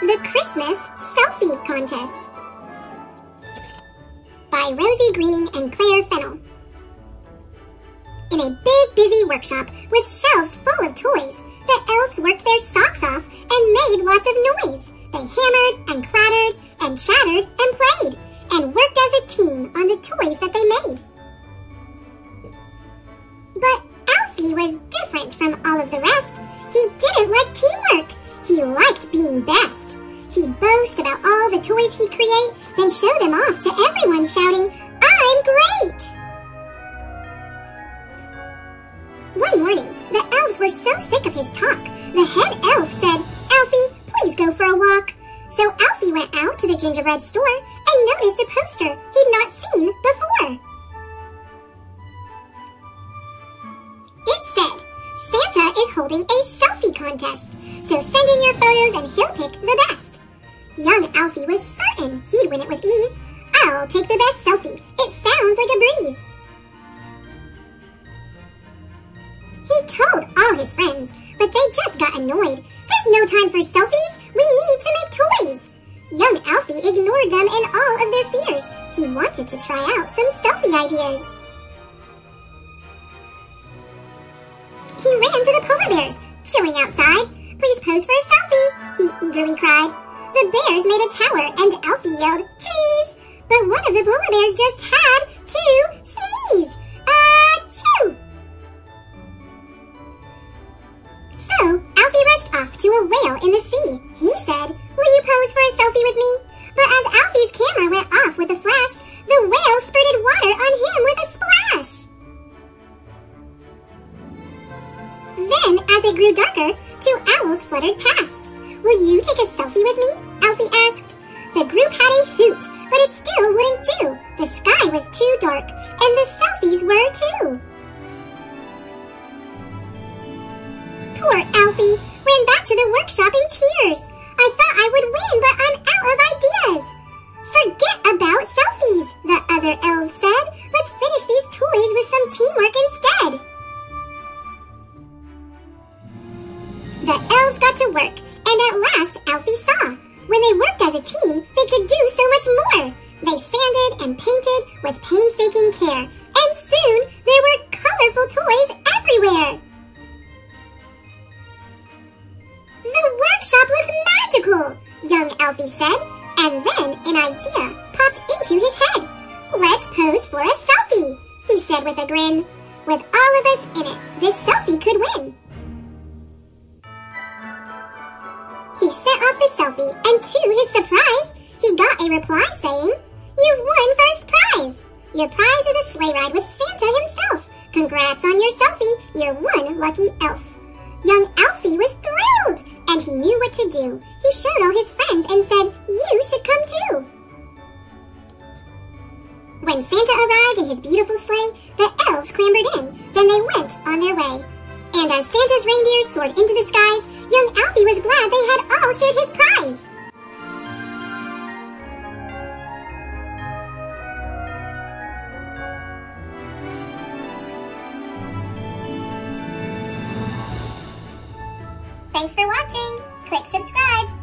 The Christmas Selfie Contest by Rosie Greening and Clare Fennell. In a big, busy workshop with shelves full of toys, the elves worked their socks off and made lots of noise. They hammered and clattered and chattered and played and worked as a team on the toys that they made. But Alfie was different from all of the rest. He didn't like teamwork. He liked being best. Then show them off to everyone shouting, I'm great! One morning, the elves were so sick of his talk, the head elf said, Alfie, please go for a walk. So Alfie went out to the gingerbread store and noticed a poster he'd not seen before. It said, Santa is holding a selfie contest. So send in your photos and he'll pick the best. Young Alfie was certain he'd win it with ease. I'll take the best selfie. It sounds like a breeze. He told all his friends, but they just got annoyed. There's no time for selfies. We need to make toys. Young Alfie ignored them and all of their fears. He wanted to try out some selfie ideas. He ran to the polar bears, chilling outside. Please pose for a selfie, he eagerly cried. The bears made a tower and Alfie yelled, cheese! But one of the polar bears just had to sneeze. Uh, Achoo! So, Alfie rushed off to a whale in the sea. He said, will you pose for a selfie with me? But as Alfie's camera went off with a flash, the whale spurted water on him with a splash. Then, as it grew darker, Two owls fluttered past. Will you take a selfie with me? Alfie asked. The group had a hoot, but it still wouldn't do. The sky was too dark, and the selfies were too. Poor Alfie ran back to the workshop in tears. I thought I would win, but I'm out of ideas. Forget about selfies, the other elves said. Let's finish these toys with some teamwork Alfie saw. When they worked as a team, they could do so much more. They sanded and painted with painstaking care, and soon there were colorful toys everywhere. The workshop looks magical, young Alfie said, and then an idea popped into his head. Let's pose for a selfie, he said with a grin. With all of us in it, this selfie could win. He sent off the selfie, and to his surprise, he got a reply saying, You've won first prize! Your prize is a sleigh ride with Santa himself. Congrats on your selfie, you're one lucky elf. Young Alfie was thrilled, and he knew what to do. He showed all his friends and said, You should come too. When Santa arrived in his beautiful sleigh, the elves clambered in. Then they went on their way. And as Santa's reindeer soared into the skies, young Alfie was glad they had all shared his prize. Thanks for watching. Click subscribe.